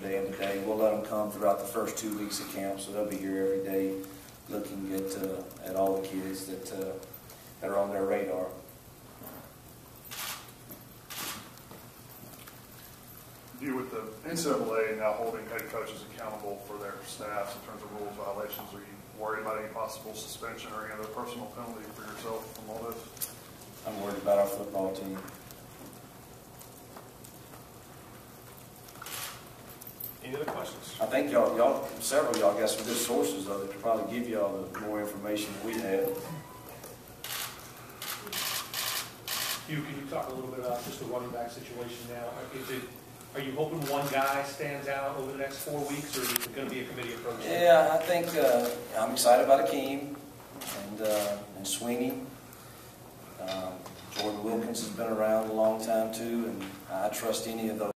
yesterday and today. We'll let them come throughout the first two weeks of camp, so they'll be here every day looking at, uh, at all the kids that, uh, that are on their radar. You with the NCAA now holding head coaches accountable for their staffs in terms of rules violations, are you worried about any possible suspension or any other personal penalty for yourself from all this? I'm worried about our football team. Any other questions? I think y'all, y'all, several of y'all got some good sources though that could probably give y'all the more information we have. Hugh, can you talk a little bit about just the running back situation now? Is it, are you hoping one guy stands out over the next four weeks, or is it going to be a committee approach? Yeah, I think, uh, I'm excited about Akeem and, uh, and Sweeney. Um, Jordan Wilkins has been around a long time too, and I trust any of those